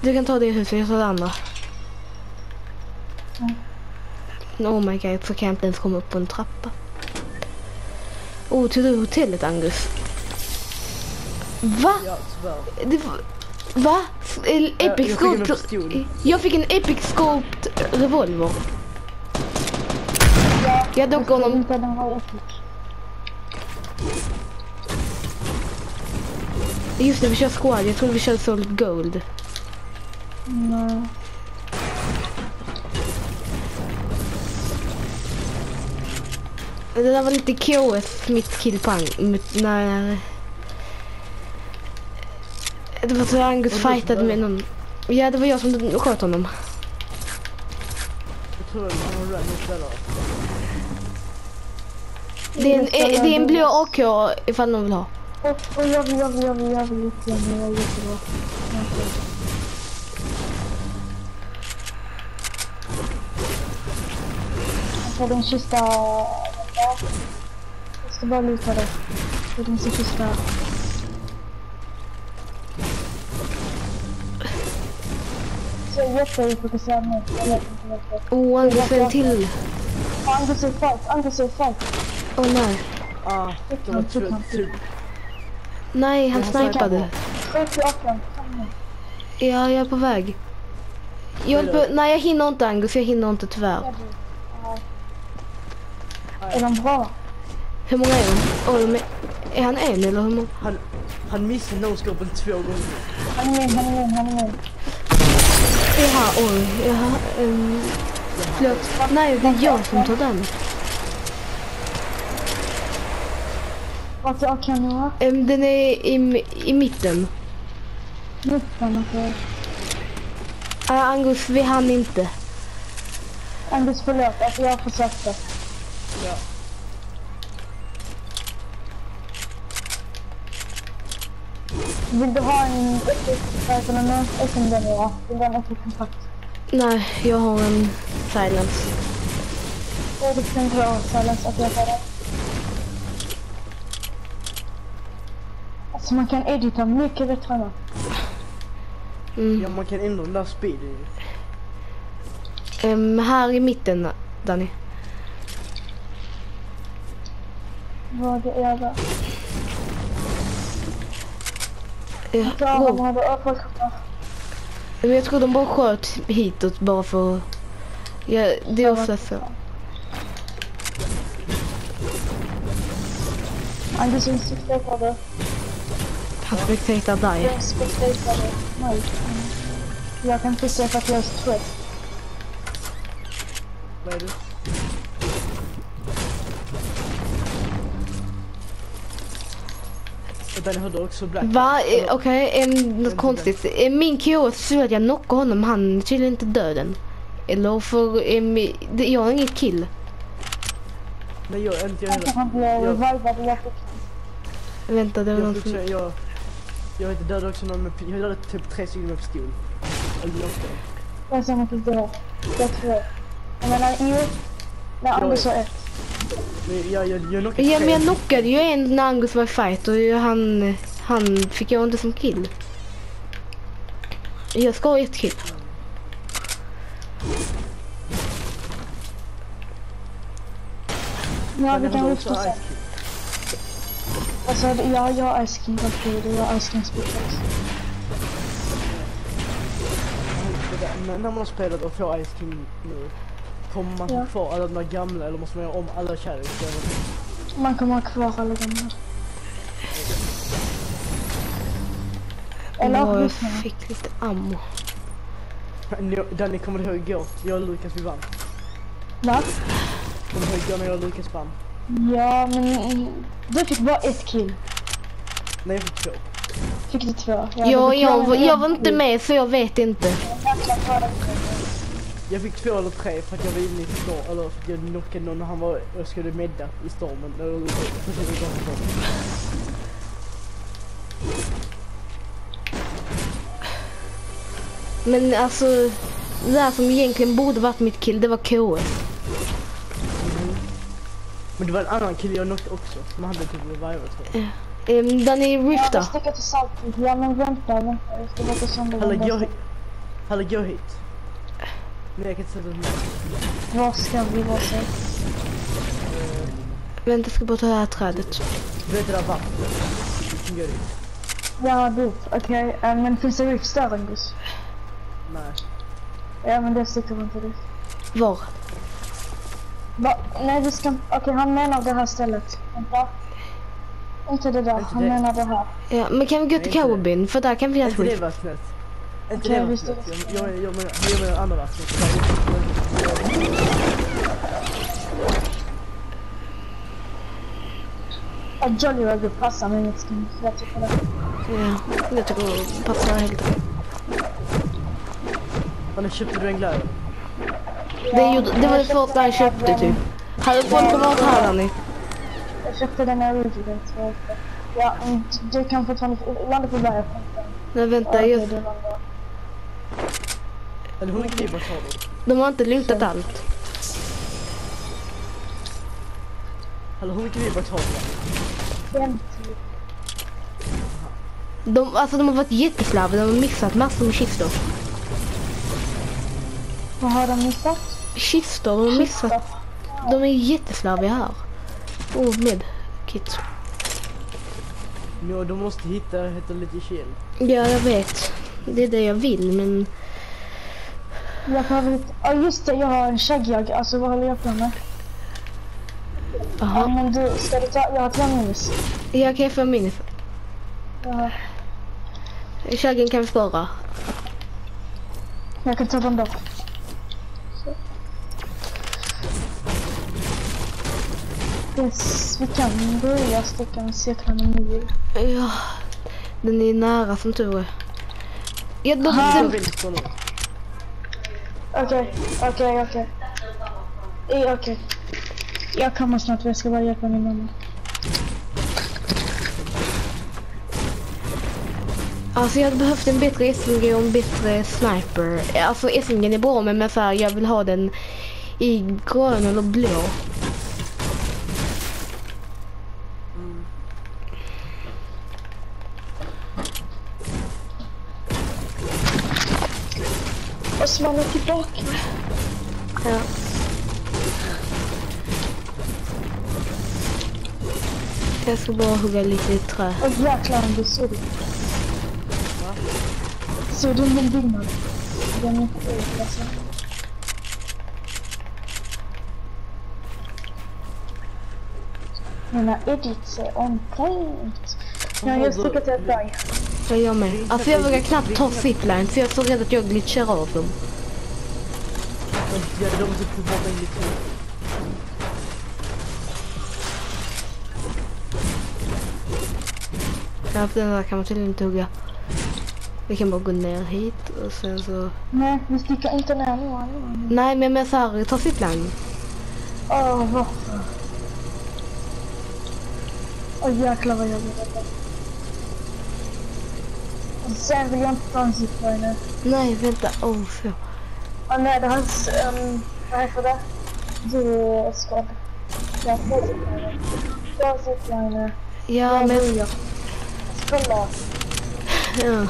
Du kan ta det huset, jag tar det andra. Mm. Oh my god, så kan jag inte ens komma upp på en trappa. Oh, tog du hotellet Angus? Va? Det var... Va? Jag Epic fick en scope... Jag fick en epic scoped revolver. Ja, Jag dog tror honom. Just det, vi kör squad. Jag trodde vi körde solid gold. Nej. Det där var lite KS, mitt killpang. När... Det var så Angus fightade med någon. Ja, det var jag som sköt honom. Det är en, det är en blå AK ifall någon vill ha. Jag vill, jag vill, jag vill, jag vill jag jättebra. Jag tar den sista... Ja. Jag ska bara luta det. Det är den sista... Så jag är jättefokuserad nu. Oh, Angus en till. Angus är fight, Angus är fight. Åh oh, nej. Ah, det var typ Nej, han snipade. Skjut i. Ja, jag är på väg. Jag på, nej, jag hinner inte Angus. Jag hinner inte tyvärr. Är de bra? Hur många är de? Oh, de är, är han en eller hur många? Han, han missade no-scopen två gånger. Han är min, han är min, han är min. Jaha, oj. Jaha, um, förlåt. Nej, det är jag som tar den. Vart är nu? Um, den är i, i mitten. Mitten, okej. Uh, Angus, vi hann inte. Angus, förlåt. Alltså jag försökte. Ja. Vill du ha en SMD? Vill du ha en kontakt? Nej, jag har en silence. Jag en bra silence att jag tar det. Alltså man kan edita mycket bättre nu. Mm. ja, man kan ändra den där speeden. Um, här i mitten, Danny. Vad är det? Uh, Ja, wow. jag tror de bara sköt hitåt bara för... Ja, det är också så. Jag inspekterar det. Han spektatar dig. Jag det. Nej. Jag kan inte se för att jag är stress. Vad är det? Och Den hade också black. Va? Eh, Okej, okay, något konstigt. Min KS så att jag knockar honom, han är tydligen inte döden. Eller för... jag har inget kill. Nej, jag inte jag Jag heller. Vänta, det var Jag, någon som... jag, jag inte, dödade också någon med, jag dödade typ tre stycken med pistol. Eller knockade. Jag ser mycket det. Jag tror. Jag menar, jo. Nej, Anders har ett. Men jag, jag, jag knockade Ja, men jag knockade ju en när Angus var i fight och han, han fick jag inte som kill. Jag ska ha ett kill. Ja, Men vi jag kan också sen. Alltså, ja, jag har Ice King Valkyrie och jag har Ice King där- När när man har spelat och får Ice King nu, kommer man Ja. kvar alla de där gamla eller måste man göra om alla characters? Man kommer ha kvar alla gamla. Eller Ja, jag fick lite ammo. Ni- Danny, kommer du ihåg igår? Jag och Lukas vi vann. Va? Kommer du ihåg igår när jag och Lukas vann? Ja, men du fick bara ett kill. Nej, jag fick två. Fick du två? Ja, det jag, mig jag var inte med så jag vet inte. Jag fick två eller tre för att jag var inne i storm, eller för att jag knockade någon när han var, jag skulle medda i stormen. Eller, stormen. Men alltså, det där som egentligen borde varit mitt kill, det var KS. Men det var en annan kille jag knockade också, som hade typ revival tror jag. Um, Danny Ja, Rifta. jag sticker till Saltid. Ja, men vänta, vänta. Jag ska låta Eller var jag, bäst. Hallå gå hit. Nej jag kan inte sätta upp mig. Var ska vi vara så? Vänta, jag ska bara ta det här trädet. Du vet det där vattnet? Gå dit. Ja, dit. Okej, eh, men finns det rift där, Angus? Nej. Ja, men det vi inte dit. Var? Va? Nej, vi ska... Okej, han menar det här stället. Vänta. Inte det där, Inte han det. menar det här. Ja, men kan vi gå till det. cowbin? För där kan vi det skit. vattnet. Inte det vattnet. det- Jag, jag, jag, menar, jag menar andra vattnet. Roger passar mig inget skin. Jag tycker det. Ja, jag tycker det passar helt okej. Ni köpte du en glöd? Det, gjorde, det var det första han köpte typ. Hade folk varit här Danny? Jag köpte den här Rudy. Ja, mm, du kan fortfarande landa på berget. Nej vänta, jag. Eller keyboard har du? de har inte lootat allt. Eller har du? 50. De, alltså de har varit jätteslarviga, de har missat massor med kistor. Vad har de missat? Kistor, de har missat. De är jätteslarviga här. Oh, med kit. Jo, du måste hitta heter lite chill. Ja, jag vet. Det är det jag vill, men... Jag behöver inte... Ja just det, jag har en shaggyjag. Alltså vad håller jag på med? Ja Jaha. men du, ska du ta... Jag har två minis. Jag kan få min. Ja, Chaggen kan vi spara. jag kan ta dem då. Så. Yes, vi kan börja sticka med cirklarna nu. Ja, den är nära som tur är. Ja. Jag de, vill stå nu. Okej, okej, okej. Okej. Jag kommer snart, jag ska bara hjälpa min mamma. alltså jag hade behövt en bättre SMG och en bättre sniper. Alltså SMG är bra men, men så här, jag vill ha den i grön eller blå. Tillbaka. Ja. Jag ska bara hugga lite i trä. Åh jäklar, du ser du. Ser du min byggnad? Den är inte alltså. Mina edits är point. Jag har just stickat ett berg. Jag med. Alltså jag vågar knappt ta zipline för jag är så rädd att jag glitchar av dem. Ja, de måste få bort en lite. Ja, för den där kan man tydligen inte hugga. Vi kan bara gå ner hit och sen så... Nej, vi sticker inte ner nu. Nej men med så här, ta zipline. Åh, varför? Åh jäklar vad jag blir rädd. Och sen vill jag inte ta en zipline nu. Nej vänta, oh så. Åh nej, det har... Um, vad heter det? Skadd. Jag får zipline. Jag har zipline. Ja Jag men... börjar. Kolla. Ja.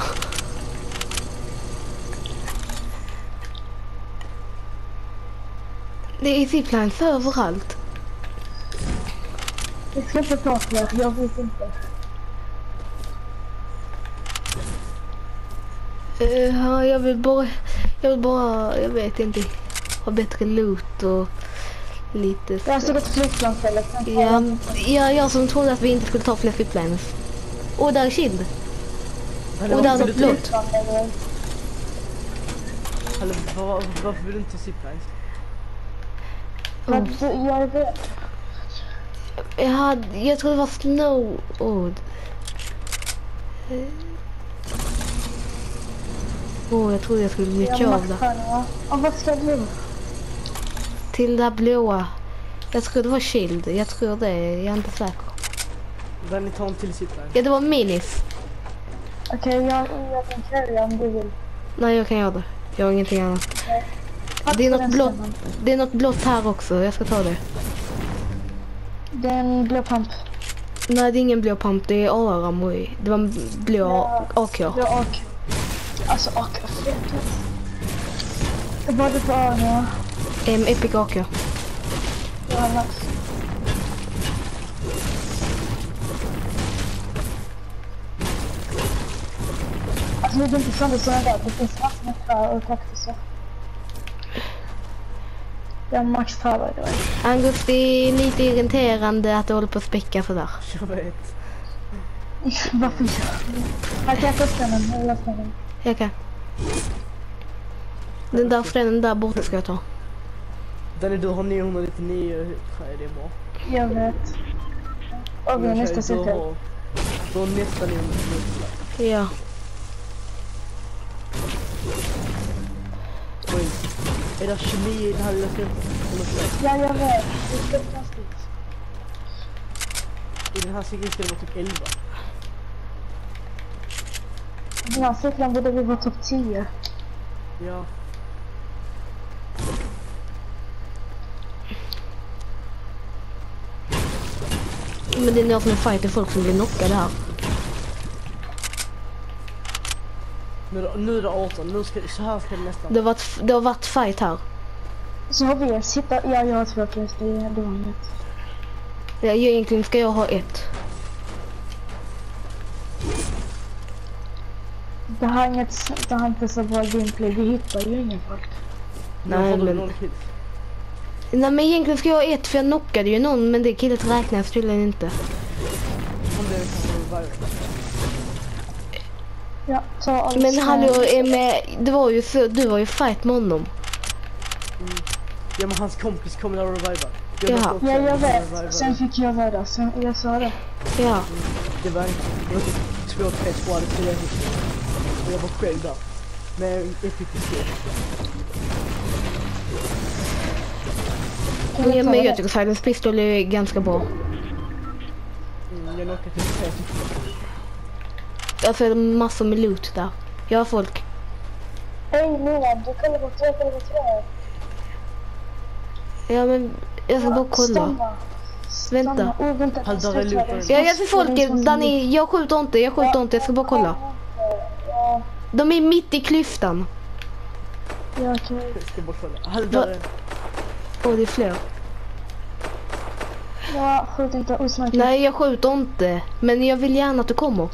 Det är ziplines överallt. Vi ska inte ta jag vet inte. Eh, Ja, jag vill bara... Jag vill bara, jag vet inte, ha bättre loot och lite Jag har så. sett ett flygplansställe. Ja, ja, jag som trodde att vi inte skulle ta fler ziplines. Och där är Kind. Och där är något blått. Eller var, varför vill du inte ta ziplines? Men du, jag vet. Jag, hade, jag tror det var snow... Åh, oh, jag trodde jag skulle nyttja av det. Och vad ska du? Till det blåa. Jag tror det var shield. Jag tror det. Jag är inte säker. Där ni tar en till zipline. Ja, det var minis. Okej, jag, jag kan carrya om du vill. Nej, jag kan göra det. Jag har ingenting annat. Tack Det är något den blått. Det är något blått här också. Jag ska ta det. Det är en blå pump. Nej, det är ingen blå pump. Det är AR-ammo i. Det var en blå Ja. AK. Blå AK. Alltså AK, fett. Var det på A nu? Em, Epic AK. Jag har max. Alltså det är inte sönder sådana där. Det finns massor med och kaktusar. Jag har max the way. Angus, det är lite irriterande att du håller på att späcka sådär. Jag vet. Varför gör du? Här kan jag testa den. Jag vill ha den. Jag kan. Den där freden där borta ska jag ta. Danny du har 999 trä, det är bra. Jag vet. Och vi är Men nästa tjej, du cirkel. har- Du har nästan 999 trä. Ja. Oj. Är det 29 i den här lilla så? Ja, jag vet. Det är konstigt. I den här cirkeln ska det vara typ 11. Borde vi vara topp 10. Ja. Men det är något med fight, det är folk som blir knockade här. Nu, är det- nu är det 18. Nu ska, så här ska det nästan Det har varit, det har varit fight här. Så har vi sitta... Ja, jag har två plus. Det är det var inget. Ja, egentligen ska jag ha ett. Det har inget... Det har inte så bra gameplay. Vi hittar ju ingen folk. Nej, men- noll kills. Nej men egentligen ska jag ha ett för jag knockade ju någon men det killet räknas tydligen inte. Blev kanske revival. Ja, ta allt. Men hallå, med, det var ju så, du var ju fight med honom. Ja men hans kompis kommer att reviva. Måste också Ja, jag vet. Sen fick jag vara. Sen, jag sa det. Ja. Det var, det var typ två, tre squads till det. Och jag var själv där. Med epic skill. Kan vi ja ta men jag det? tycker Silence Pistol är ganska bra. Mm, jag knockade typ tre stycken. Alltså det är massor med loot där. Jag har folk. Hej Noah, du kollar på tre, kollar på tre. Ja men jag ska bara kolla. Stanna. Vänta. Stanna. Oh, vänta. Han den där är står looper. kvar. Ja, jag ser folk. Danny, jag skjuter inte, jag skjuter inte. Jag ska bara kolla. De är mitt i klyftan. ja okej. Jag ska bara kolla. Är... Åh, det är fler. Ja, skjut inte. Osmark. Nej, jag skjuter inte. Men jag vill gärna att du kommer.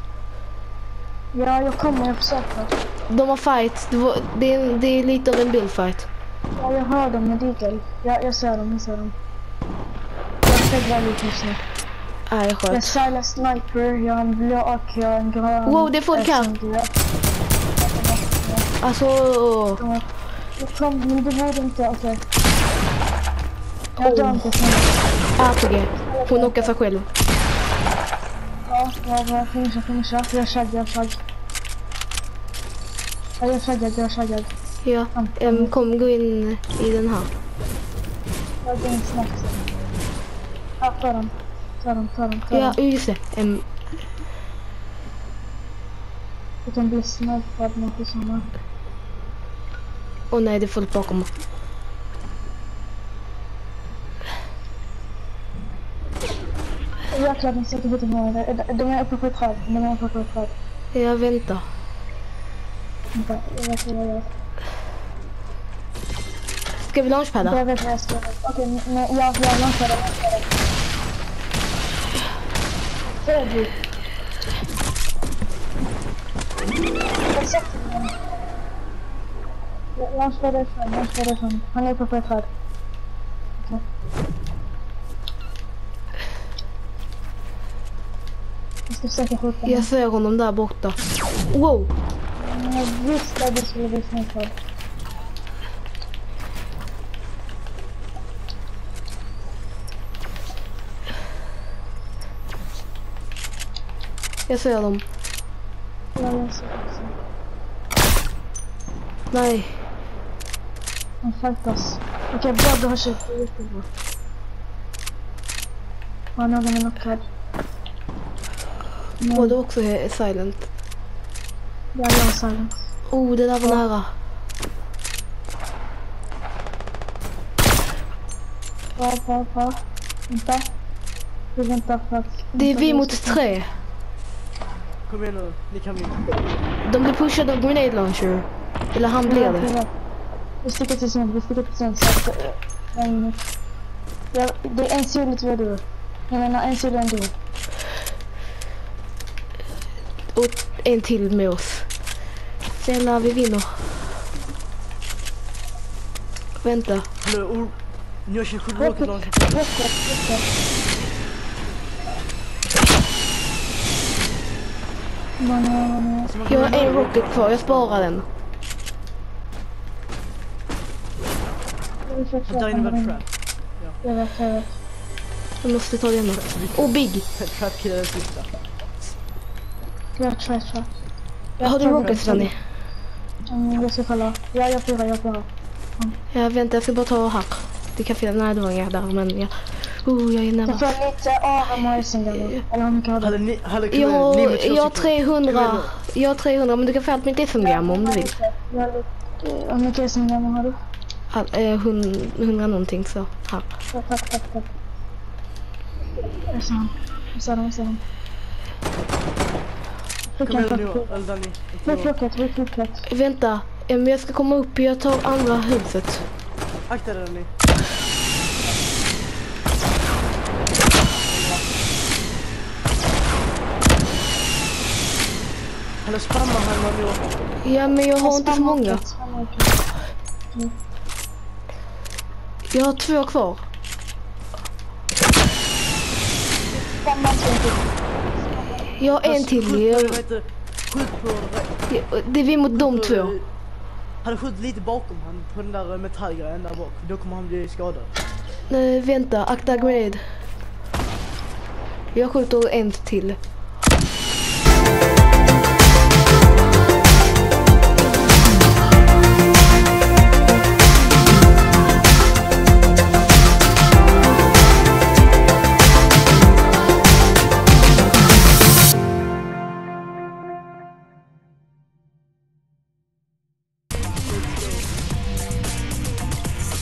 Ja, jag kommer. Jag försöker. De har fight. Det, var, det, är, det är lite av en bullfight. Ja, jag hör dem med Deagle. Ja, jag ser dem. Jag ser dem. Jag seglar lite just nu. Nej, jag Jag sköt. silent sniper. Jag har en blå AK. Jag har en grön. Wow, det är folk här. Alltså, kom, men det borde inte. Okej. Jag dör inte snälla. RPG. Hon knockar sig själv. Ja, ja, bra. Finisha, finisha. Jag shag, jag shag. Ja, jag shaggad, jag shaggad. Ja, em, kom gå in i den här. Jag går in snabbt. Ja, ta den. Ta den, ta den, ta Ja, den. just det. Em, Du kan bli snipad med skitsamma. Åh nej, det är bakom. Jäklar, de skjuter på mig. De är uppe på ett träd. De är uppe på ett träd. Jag väntar. Vänta, jag vet vad jag gör. Ska vi launchpadda? Jag vet vad jag ska göra. Okej, men jag, jag lansar det. Lansar det ifrån, lansar det ifrån. Han är på ett. Okej. Jag ska försöka skjuta. Jag ser honom där borta. Wow! Jag visste att det skulle bli snipad. Jag ser dem. Jag läser också. Nej. Fightas. Okej, bra du har köpt det. Jättebra. Ja, någon är. Och Nej, du också är silent. jag har silent. Oh, det där var nära. Bra, bra, bra. Vänta. Vi väntar för att... Det är vi mot tre. Kom igen nu, ni kan vinna. De blir pushade av grenade launcher. Eller han blir Ja, det. Vi sticker till snett, vi sticker till snett. Så att, eh, det är en sida vad du. Jag menar en sida än du. Och en till med oss. Snälla, vi vinner. Vänta. Hallå, ni har 27 rocket Rocket, launcher. rocket, rocket. Man, man, Alltså, man Jag har en rocket kvar, jag sparar den. Inne var det trap. Jag vet, jag vet. Jag måste ta denna. Och Big. Trap killar den sista. Jag har trap, trap. Har du rockets Danny? Mm, jag ska kolla. Ja, jag fyra, jag fyra. Ja, vänta, jag ska bara ta här. Det kan finnas, nej det var inga där, men ja. Oh, jag är Jag nära. får lite och SMG. Eller hur mycket har du? Jag har, ni med två jag har stycken. 300, jag har 300, men du kan få allt mitt FM-gram om du vill. Jag Hur mycket SMG har du? All, eh, hund- 100 någonting så, här. Ja, tack, tack, tack. Jag ser honom. Jag ser honom, jag ser honom. Kom Skicka en igen nu, tack. eller Danny. Skjut rocket, skjut rocket. Vänta, men jag ska komma upp, jag tar andra huset. Akta dig Danny. Eller spammar han ni åker? Ja, men jag har inte så många. Rocket, rocket. Jag har två kvar. Jag har en till. Jag, det är vi mot de två. Han skjutit lite bakom han på den där metallgrejen där bak. Då kommer han bli skadad. Nej, vänta, akta grenade. Jag skjuter en till.